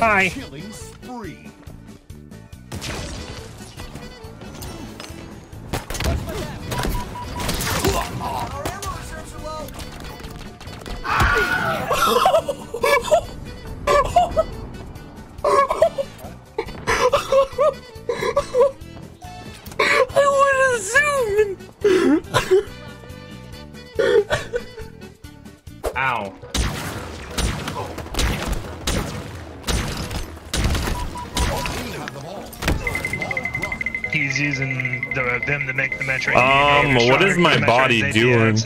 Hi. He's using the, them to make the metro. Um, what is my body doing?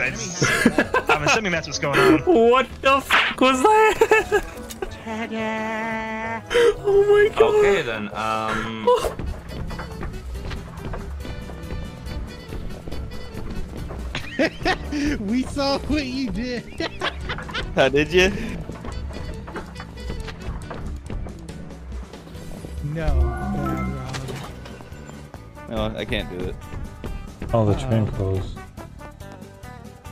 I'm assuming that's what's going on. What the fuck was that? oh my god. Okay then. Um. we saw what you did. How did you? No, I can't do it. Oh, the uh, train closed. Uh,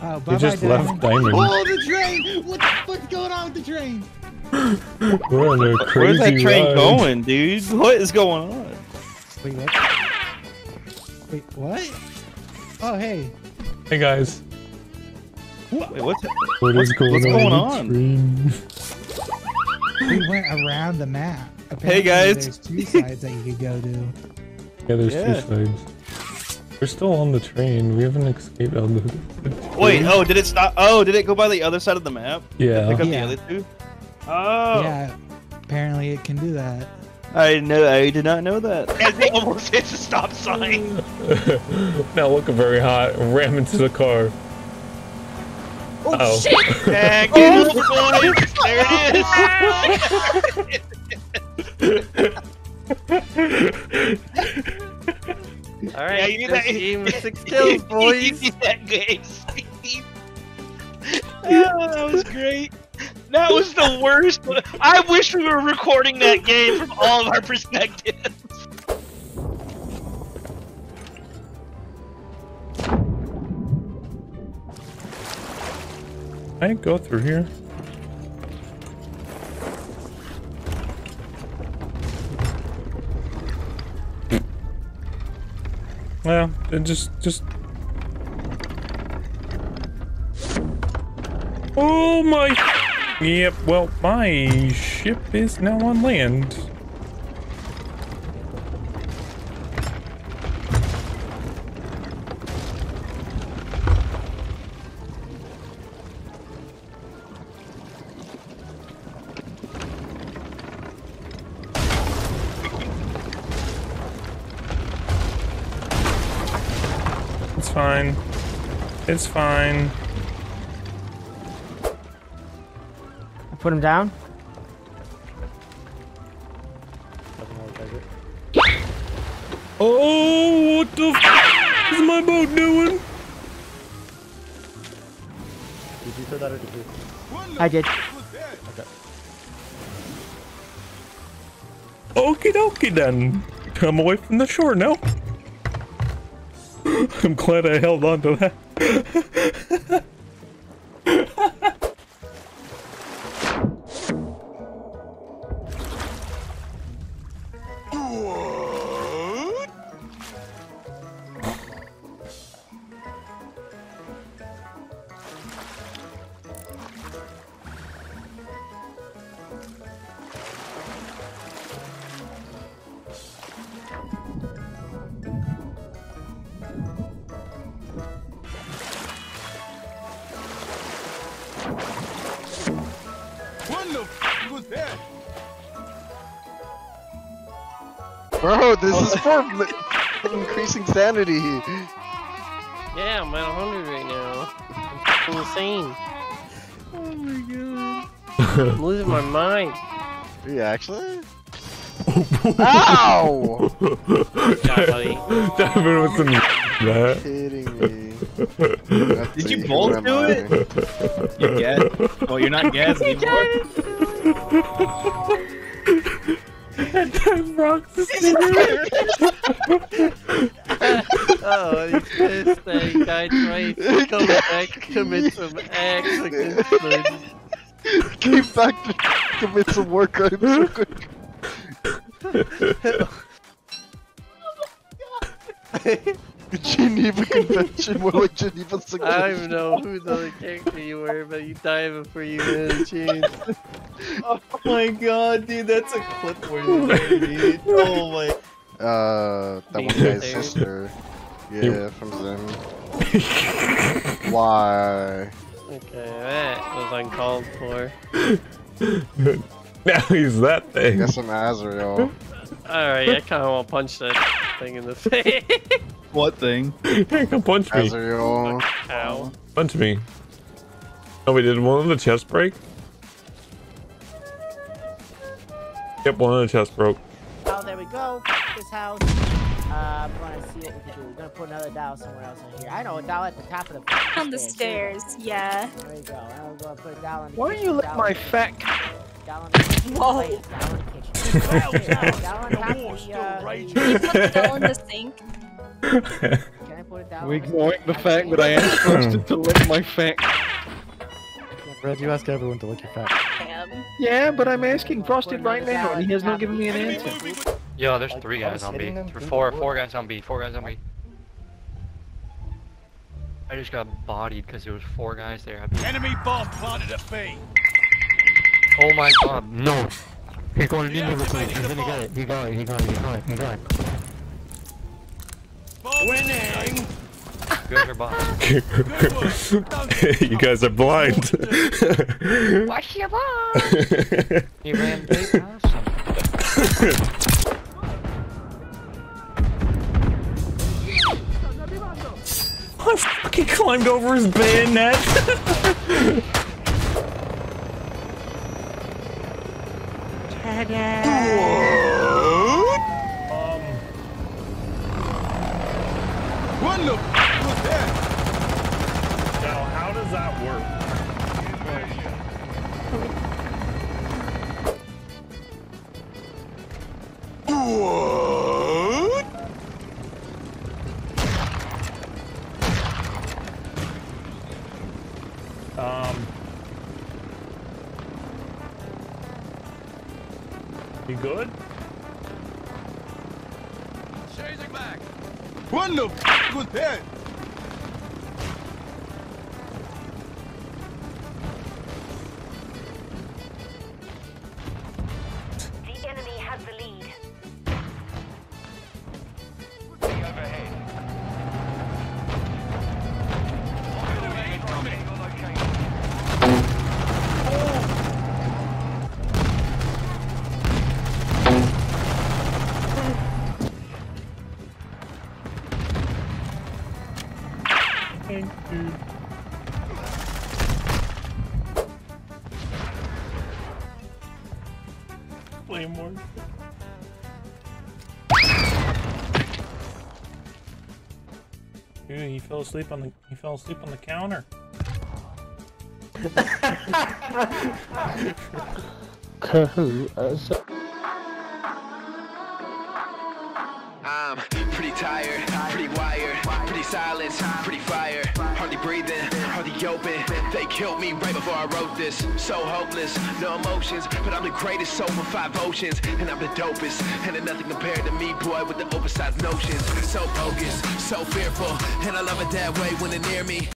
oh, You bye just left Diamond. Oh, the train! What the fuck's going on with the train? We're on a crazy Where's that train ride. going, dude? What is going on? Wait, what? Wait, what? Oh, hey. Hey guys, Wait, what's what is going what's on? going the on? We went around the map. Hey, guys. There's two sides that you could go to. Yeah, there's Yeah. two sides. We're still on the train. We haven't escaped out the. the Wait, oh, did it stop? Oh, did it go by the other side of the map? Yeah. Pick up Yeah. the other two? Oh, Yeah, apparently it can do that. I know. I did not know that. And they almost hit the stop sign. now looking very hot. Ram into the car. Oh, shit! Yeah, get it, boys. There it is. Alright, Yeah, you need this that- game with six kills, boys. You need that game speed. Oh, that was great. That was the worst. I wish we were recording that game from all of our perspectives. Can I go through here? Well, it just, just. Oh my! Yep. Well, my ship is now on land. Fine. It's fine. I Put him down. Oh, what the f is my boat doing? Did you throw that or did you? I did. Okie dokie then. I'm away from the shore now. I'm glad I held on to that. Bro, this is for increasing sanity. Yeah, I'm at 100 right now. I'm insane. Oh my god. I'm losing my mind. Are you actually? Ow! Yeah, buddy. Diamond was in that. Kidding me. Did you both do it? You gas? Oh, you're not gas anymore. Rocks is Oh, he's pissed that he died. He's coming back to commit some acts against the... Came back to commit some war crimes quick. Geneva Convention, more like Geneva I don't even know who the other character you were, but you died before you even had a. Oh my god, dude, that's a clip worthy dude. Oh my. Uh, that one Being guy's there. sister. Yeah, from Zim. Why? Okay, that was uncalled for. now he's that I thing. guess I'm Azrael. Alright, I kinda wanna punch that thing in the face. What thing? Come punch me. Azrael. Ow. Punch me. Oh, we did one of the chest break? Yep, one of the chest broke. Oh, there we go. This house. Uh, I'm gonna see what we can do. We're gonna put another dial somewhere else in here. I know a dial at the top of the On the stairs, yeah. There we go. Now we're gonna put a dial in the Why don't kitchen, you lick dial my in the fat kitchen, Dial in the kitchen. Whoa. Wait, dial in the kitchen. Dial on top of the, uh, put the doll in the sink? Can I put it down? We're ignoring the fact that I am supposed to lick my fat. Red, you ask everyone to lick your fat. Yeah, but I'm asking Frosted right now, and he has not given me an answer. Yo, there's three guys on B. Four, four guys on B. Four guys on B. I just got bodied because there was four guys there. Enemy bomb planted at B. Oh my god, no! He's going to Ninja Recruit. He's gonna get it. He got it. He got it. He got it. He got it. Winning. You guys are bots. you guys are blind. What's your bot? He ran way past him. I fucking climbed over his bayonet. What Um. You good? Chasing back. What the f was that? Thank you. Play more. Dude, he fell asleep on the he fell asleep on the counter. I'm pretty tired, pretty wired, pretty fire. Hardly breathing, hardly open. They killed me right before I wrote this. So hopeless, no emotions, but I'm the greatest for five oceans. And I'm the dopest, and there's nothing compared to me, boy, with the oversized notions. So bogus, so fearful, and I love it that way when they're near me.